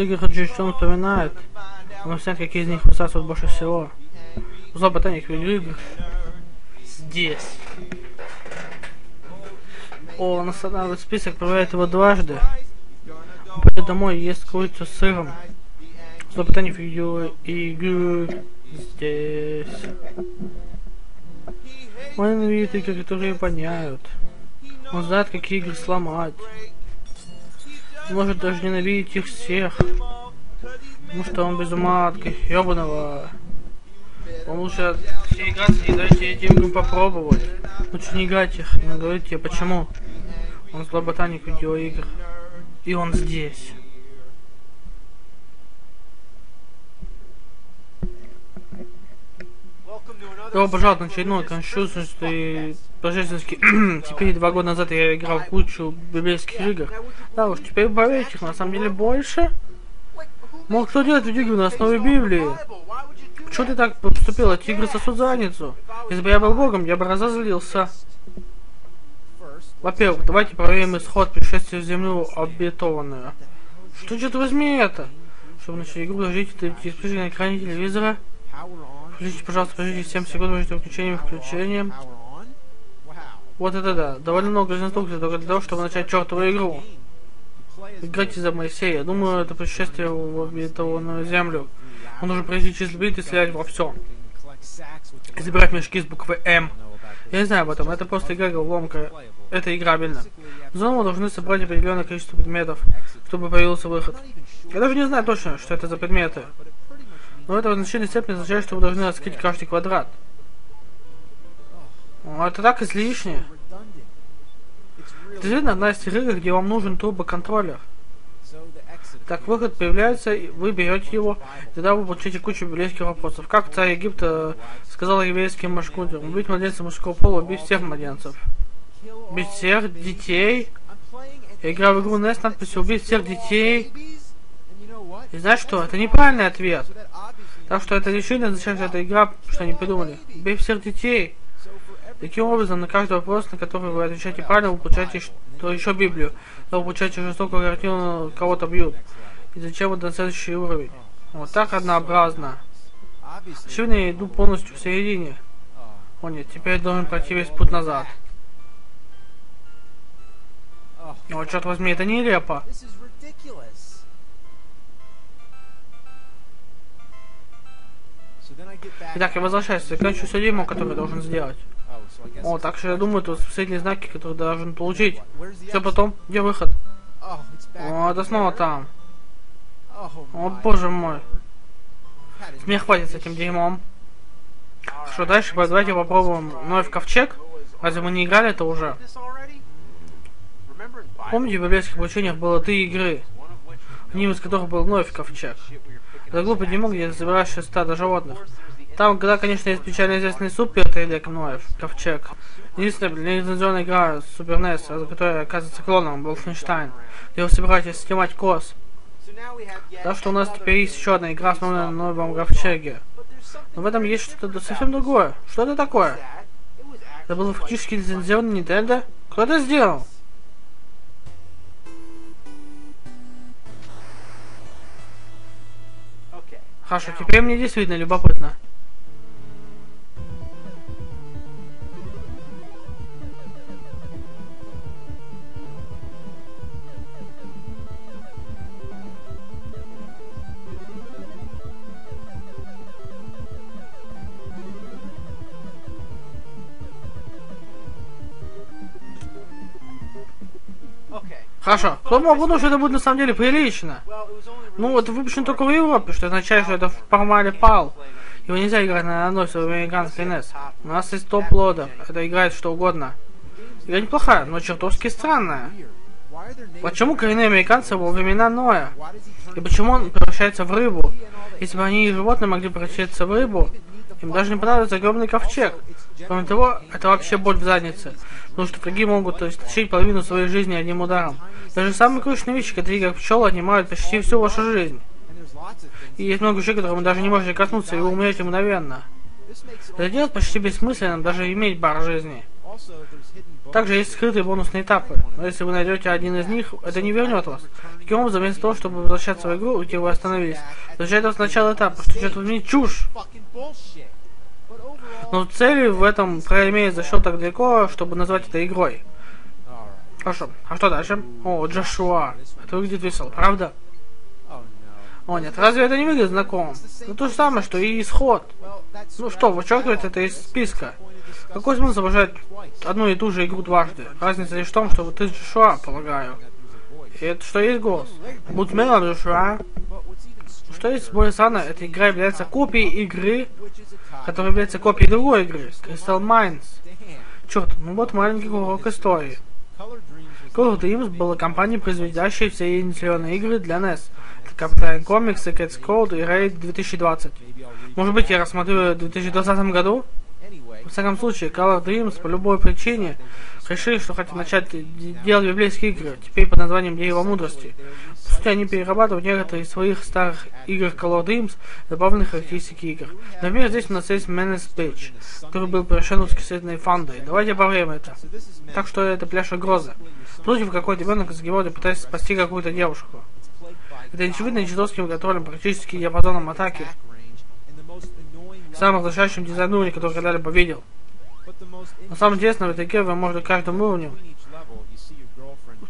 игр Хаджи что вспоминает. Он знает, какие из них высасывают больше всего. Зло ботаник видеоигр. Здесь. О, он останавливает список, проверяет его дважды. Он пойдет домой и ест курицу с сыром. Зло ботаник видеоигр. Здесь. Он ненавидит игры, которые воняют. Он знает, какие игры сломать. Может даже ненавидеть их всех. Потому что он без ума от ебаного. Он лучше играть и дайте этим попробовать. Лучше не играть их, но говорите, почему. Он злоботаник видеоигр. И он здесь. Пожаловать на очередной конституционный рождественский. теперь два года назад я играл в кучу библейских игр. Да уж, теперь поверьте, на самом деле больше. Мол, кто делает видеоигры на основе Библии? Чего ты так поступил? Эти игры сосут задницу. Если бы я был богом, я бы разозлился. Во-первых, давайте проверим исход пришествия в землю обетованную. Что, черт возьми, это? Чтобы начать игру, ты на экране телевизора. Включите, пожалуйста, подождите 7 секунд между включением и включением. Вот это да. Довольно много инструкций только для того, чтобы начать чертову игру. Играйте за Моисея. Думаю, это путешествие в обетованную землю. Он нужно пройти через бит и стрелять во все. И забирать мешки с буквы М. Я не знаю об этом, это просто игра головоломка. Это играбельно. Зону мы должны собрать определенное количество предметов, чтобы появился выход. Я даже не знаю точно, что это за предметы. Но это в значительной степени означает, что вы должны раскрыть каждый квадрат. Это так излишне. Это действительно одна из тех игр, где вам нужен турбоконтроллер. Так выход появляется, вы берете его, и тогда вы получаете кучу библейских вопросов. Как царь Египта сказал еврейским машкутам, убить младенца мужского пола, убить всех младенцев. Убить всех детей. Я играю в игру NES с надписью «Убить всех детей». И знаешь что? Это неправильный ответ. Так что это решение означает, что эта игра, что они придумали. Бей всех детей. Таким образом, на каждый вопрос, на который вы отвечаете правильно, вы получаете что еще Библию. Но вы получаете жестокую картину, кого-то бьют. И зачем вот на следующий уровень? Вот так однообразно. Очевидно, я иду полностью в середине. О нет, теперь я должен пройти весь путь назад. О, черт возьми, это нелепо. Итак, я возвращаюсь, заканчиваю все дерьмо, которое должен сделать. О, так что я думаю, тут специальные знаки, которые должен получить. Все потом, где выход? О, это снова там. О, боже мой. Мне хватит с этим дерьмом. Что дальше? Давайте попробуем Ной в ковчег. Разве мы не играли это уже? Помните, в библейских обучениях было три игры, одним из которых был Ной в ковчег. Это глупо не мог, где забираешь стадо животных. Там, когда, конечно, есть печально известный Супер Трейлер Ноев, Ковчег. Единственная лицензионная игра Супер NES, которая оказывается клоном Wolfenstein, где вы собираетесь снимать кос. Так что у нас теперь есть еще одна игра, основанная на новом Ковчеге. Но в этом есть что-то совсем другое. Что это такое? Это был фактически лицензионный Nintendo? Кто это сделал? Хорошо, теперь мне действительно любопытно. Хорошо. Мог подумать, что это будет на самом деле прилично? Ну, это выпущено только в Европе, что означает, что это в формале PAL. Его нельзя играть на одной в американской NES. У нас есть топ-лодер. Это играет что угодно. Игра неплохая, но чертовски странная. Почему коренные американцы во времена Ноя? И почему он превращается в рыбу? Если бы они и животные могли превращаться в рыбу, им даже не понадобится огромный ковчег. Кроме того, это вообще боль в заднице. Потому что враги могут истощить половину своей жизни одним ударом. Даже самые крупные вещи, которые как пчелы, отнимают почти всю вашу жизнь. И есть много вещей, которые вы даже не можете коснуться, и вы умрете мгновенно. Это делает почти бессмысленным даже иметь бар жизни. Также есть скрытые бонусные этапы, но если вы найдете один из них, это не вернет вас. Таким образом, вместо того, чтобы возвращаться в игру, где вы остановились, возвращает вас в начало этапа, что черт возьми, чушь! Но цели в этом проимеет зашел так далеко, чтобы назвать это игрой. Хорошо. А что дальше? О, Джошуа. Это выглядит весело, правда? О нет, разве это не выглядит знакомым? Ну то же самое, что и исход. Ну что, вычеркивать это из списка. Какой смысл обожать одну и ту же игру дважды? Разница лишь в том, что вот ты Джошуа, полагаю. И это что есть голос. Будь смелым, Джошуа. Что есть более странно, эта игра является копией игры, которая является копией другой игры, Crystal Mines. Черт, ну вот маленький урок истории. Call of Dreams была компанией, производящей все инициированные игры для NES. Это Captain Comics, Cat's Code и Raid 2020. Может быть, я рассмотрю в 2020 году? В всяком случае, Call of Dreams по любой причине решили, что хотят начать делать библейские игры, теперь под названием Дерево Мудрости. По сути, они перерабатывают некоторые из своих старых игр Call of Dreams, добавленных характеристики игр. Например, здесь у нас есть Menace Page, который был превращен в восклицательной фандой. Давайте поверим это. Так что это пляж угрозы. Против какой-то ребенок из Георгия пытается спасти какую-то девушку. Это очевидно читовским контролем, практически диапазоном атаки. Самым разрешающим дизайном, который когда-либо видел. Но самое интересное, в этой игре вы можете каждому уровню.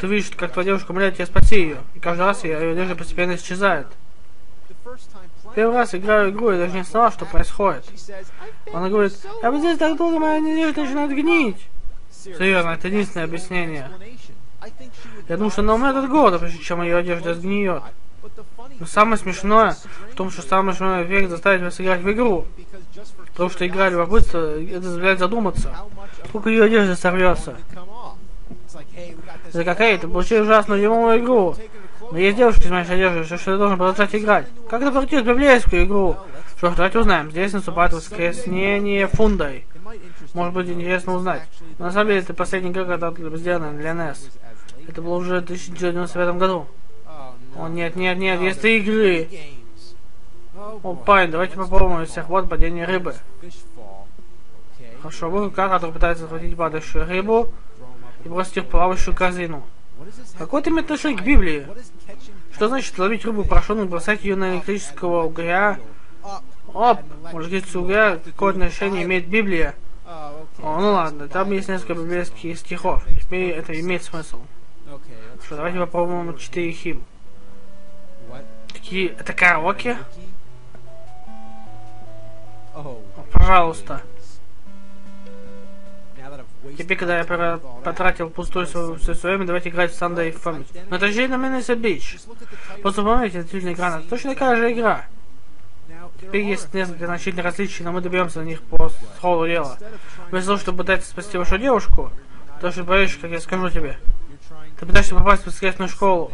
Ты видишь, как твоя девушка умоляет тебя спасти ее, и каждый раз ее одежда постепенно исчезает. Первый раз играю игру, и даже не знала, что происходит. Она говорит, я бы здесь так долго, моя одежда начинает гнить. Серьезно, это единственное объяснение. Я думаю, что она умрет от голода, прежде чем ее одежда сгниет. Но самое смешное в том, что самый смешной эффект заставить вас играть в игру. Потому что игра любопытство, это заставляет задуматься. Сколько ее одежды сорвется. Это какая то получил ужасную дерьмовую игру. Но есть девушки из моей одежды, что, что ты должен продолжать играть. Как это пройти в библейскую игру? Что ж, давайте узнаем. Здесь наступает воскреснение фундой. Может быть интересно узнать. Но на самом деле это последняя игра, когда сделана для NES. Это было уже в 1995 году. О, нет, нет, нет, есть игры. О, парень, давайте попробуем всех вот падение рыбы. Хорошо, вы рука, который пытается захватить падающую рыбу и бросить их в плавающую корзину. Какое это имеет отношение к Библии? Что значит ловить рыбу порошок и бросать ее на электрического угря? Оп, может быть, угря какое отношение имеет Библия? О, ну ладно, там есть несколько библейских стихов. Теперь это имеет смысл. Что, давайте попробуем 4 хим. Такие, это караоке? Пожалуйста. Теперь, когда я потратил пустое все свое время, давайте играть в Sunday Fun. Но это же именно Menace Beach. Просто помните, действительно игра, это точно такая же игра. Теперь есть несколько значительных различий, но мы доберемся на них по ходу дела. Вместо того, чтобы пытаться спасти вашу девушку, то что боишься, как я скажу тебе. Ты пытаешься попасть в воскресную школу.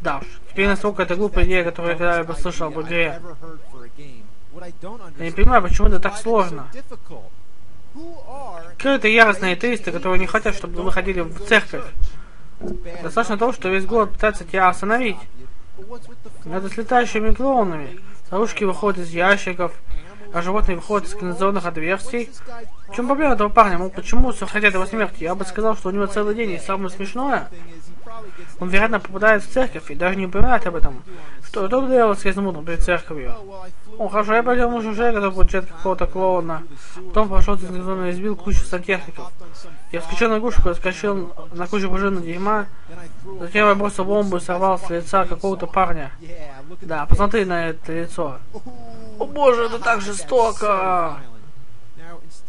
Да уж. Теперь настолько это глупая идея, которую я когда-либо слышал об игре. Я не понимаю, почему это так сложно. Кто это яростные атеисты, которые не хотят, чтобы вы ходили в церковь? Достаточно того, что весь город пытается тебя остановить. Это с летающими клоунами. Ловушки выходят из ящиков, а животные выходят из канализационных отверстий. В чем проблема этого парня? Мол, почему все хотят его смерти? Я бы сказал, что у него целый день. И самое смешное, он, вероятно, попадает в церковь и даже не упоминает об этом. Что, бы делал воскресным утром перед церковью? О, хорошо, я пойдем уже уже, когда получает какого-то клоуна. Потом пошел и избил кучу сантехников. Я вскочил на гушку, скачал на кучу пружинного дерьма. Затем я бросил бомбу и сорвал с лица какого-то парня. Да, посмотри на это лицо. О боже, это так жестоко!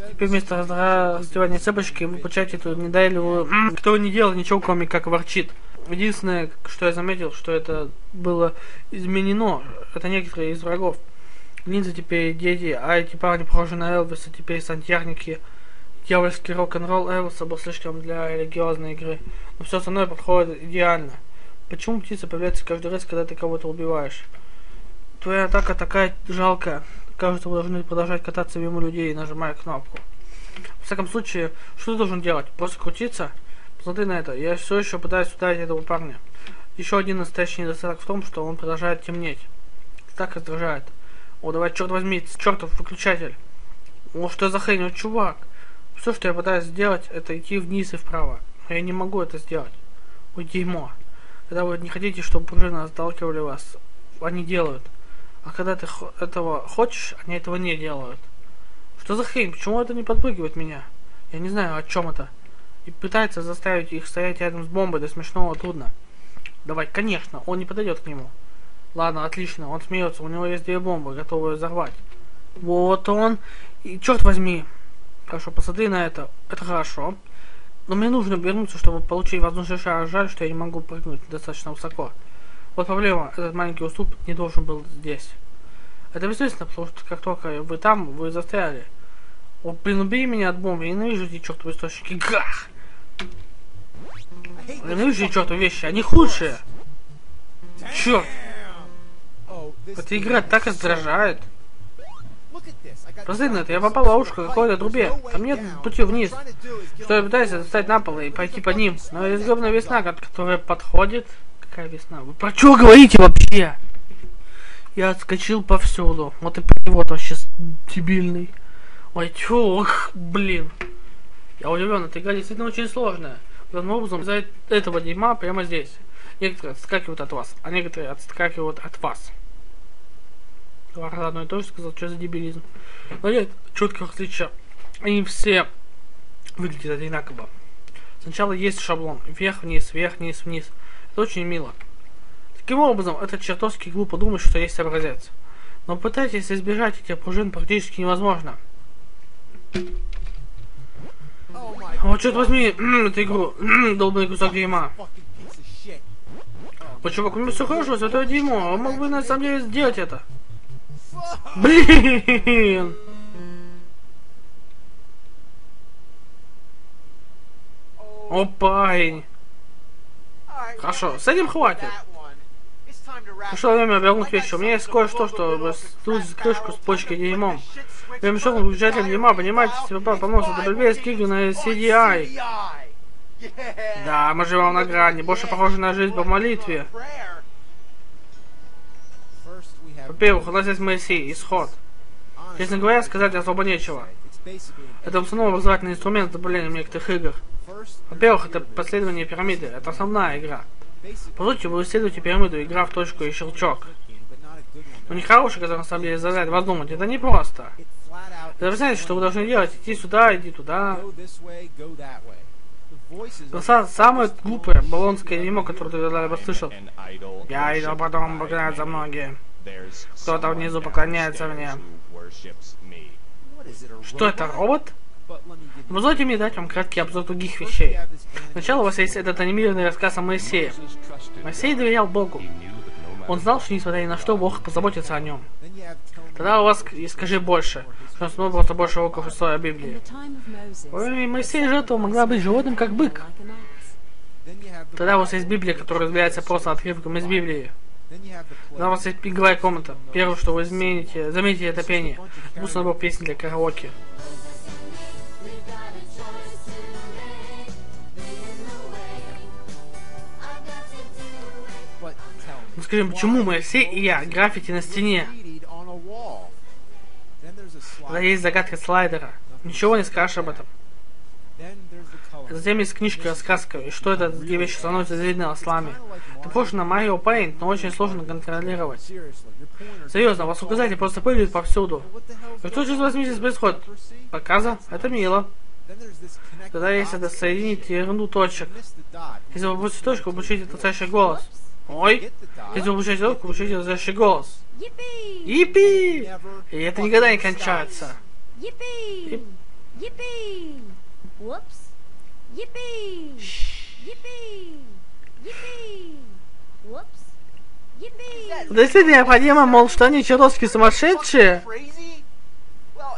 Теперь вместо раздевания цепочки вы получаете эту недоедливую, кто не делал ничего, кроме как ворчит. Единственное, что я заметил, что это было изменено. Это некоторые из врагов. Ниндзя теперь дети, а эти парни похожи на Элвиса, теперь сантехники. Дьявольский рок-н-ролл Элвиса был слишком для религиозной игры. Но все остальное подходит идеально. Почему птица появляется каждый раз, когда ты кого-то убиваешь? Твоя атака такая жалкая. Кажется, вы должны продолжать кататься мимо людей, нажимая кнопку. В всяком случае, что ты должен делать? Просто крутиться? Посмотри на это. Я все еще пытаюсь ударить этого парня. Еще один настоящий недостаток в том, что он продолжает темнеть. Так раздражает. О, давай, черт возьми, чертов выключатель. О, что за хрень, вот чувак. Все, что я пытаюсь сделать, это идти вниз и вправо. Но я не могу это сделать. Ой, дерьмо. Когда вы не хотите, чтобы пружины отталкивали вас, они делают. А когда ты этого хочешь, они этого не делают. Что за хрень? Почему это не подпрыгивает меня? Я не знаю, о чем это. И пытается заставить их стоять рядом с бомбой, до смешного трудно. Давай, конечно, он не подойдет к нему. Ладно, отлично, он смеется, у него есть две бомбы, готовые взорвать. Вот он. И черт возьми. Хорошо, посмотри на это. Это хорошо. Но мне нужно вернуться, чтобы получить воздушный шар. Жаль, что я не могу прыгнуть достаточно высоко. Вот проблема. Этот маленький уступ не должен был здесь. Это бессмысленно, потому что как только вы там, вы застряли. Вот, блин, убери меня от бомбы. Я ненавижу эти чертовы источники. Гах! Эти чертовы вещи. Они худшие. Черт! Эта игра так раздражает. Посмотри на это, я попал в ловушку какой-то трубе. Там нет пути вниз. Что я пытаюсь достать на пол и пойти по ним. Но есть главная весна, которая подходит. Какая весна? Вы про что говорите вообще? Я отскочил повсюду. Вот и перевод вообще дебильный. Ой, чё, блин. Я удивлен, эта игра действительно очень сложная. Главным образом, из-за этого дерьма прямо здесь. Некоторые отскакивают от вас, а некоторые отскакивают от вас. Раза одно и то же сказал, что за дебилизм. Но нет четкого различия. Они все выглядят одинаково. Сначала есть шаблон. Вверх-вниз, вверх-вниз, вниз. Это очень мило. Таким образом, это чертовски глупо думать, что есть образец. Но пытайтесь избежать этих пружин практически невозможно. Вот черт возьми, эту игру, долбанный кусок дерьма. Почему? У меня все хорошо, святое дерьмо. Он мог бы на самом деле сделать это. Блин! О, парень. Хорошо, с этим хватит. Пришло время обернуть вещи. У меня есть кое-что, чтобы сдуть крышку с почки дерьмом. Я мешал выключателем дерьма, понимаете, себе поносит WS скигли на CDI. Да, мы живем на грани, больше похоже на жизнь по молитве. Во-первых, у нас есть Моисей, исход. Честно говоря, сказать особо нечего. Это основной образовательный инструмент добавления в некоторых игр. Во-первых, это последование пирамиды. Это основная игра. По сути, вы исследуете пирамиду, игра в точку и щелчок. Но хороший, который на самом деле заставляет вас. Это не просто. Это вы знаете, что вы должны делать. Идти сюда, иди туда. Но самое глупое баллонское дерьмо, которое ты когда-либо слышал. Я идол потом поклоняться многие. Кто-то внизу поклоняется мне. Что это, робот? Позвольте мне дать вам краткий обзор других вещей. Сначала у вас есть этот анимированный рассказ о Моисее. Моисей доверял Богу. Он знал, что несмотря ни на что, Бог позаботится о нем. Тогда у вас есть скажи больше, что он смог просто больше уроков истории о Библии. Ой, Моисей жертва могла быть животным, как бык. Тогда у вас есть Библия, которая является просто отрывком из Библии. Тогда у вас есть пиговая комната. Первое, что вы измените, заметите, это пение. Пусть набор песни для караоке. Скажем, почему Моисей и я граффити на стене? Когда есть загадка слайдера. Ничего не скажешь об этом. Затем есть книжка рассказка, и что это две вещи становятся видны ослами. Это похоже на Mario Paint, но очень сложно контролировать. Серьезно, вас указатели просто прыгают повсюду. И что сейчас возьми здесь происходит? Показа? Это мило. Тогда есть это соединить ерунду точек. Если вы точку, вы получите настоящий голос. Ой, если вы получаете точку, вы получите настоящий голос. Ипи! И это никогда не кончается. Ипи! Ипи! Упс! Yippee! Yippee! Yippee! Whoops! Yippee! Да если необходимо, мол, что они чертовски сумасшедшие.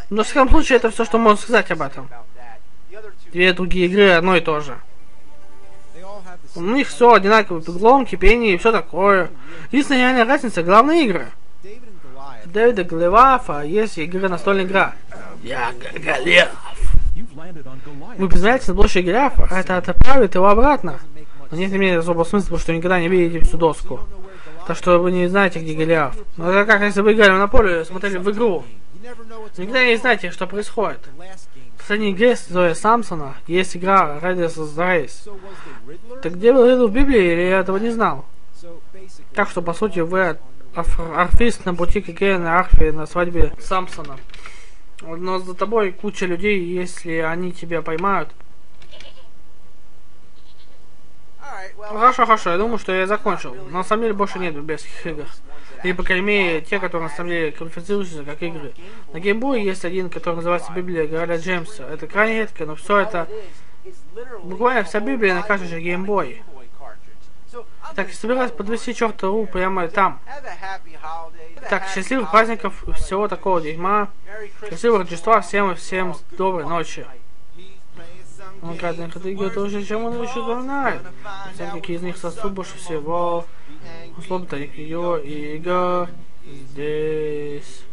Но в всяком случае, это все, что можно сказать об этом. Две другие игры одно и то же. У них все одинаково, беглом, кипение и все такое. Единственная реальная разница, главные игры. Дэвида Голиафа есть игра, настольная игра. Я Голиаф. Вы признаете на площади Голиафа, а это отправит его обратно. Но нет имеет особого смысла, потому что никогда не видите всю доску. Так что вы не знаете, где Голиаф. Но это как если вы играли на поле смотрели в игру. Никогда не знаете, что происходит. Последней игре Зоя Самсона есть игра the Race. Так где был Ридл в Библии, или я этого не знал? Так что, по сути, вы арфист на пути к игре на арфе на свадьбе Самсона. Но за тобой куча людей, если они тебя поймают. Хорошо, хорошо, я думаю, что я закончил. Но на самом деле больше нет библейских игр. Или, по крайней мере, те, которые на самом деле квалифицируются как игры. На геймбое есть один, который называется Библия Гораля Джеймса. Это крайне редко, но все это... Буквально вся Библия на картриже геймбой. Так, я собираюсь подвести чертову прямо там. Так, счастливых праздников всего такого дерьма. Счастливого Рождества всем и всем доброй ночи. Кратных игр тоже, чем он еще знает. Всем, какие из них сосут больше всего. Условно, ее игр здесь.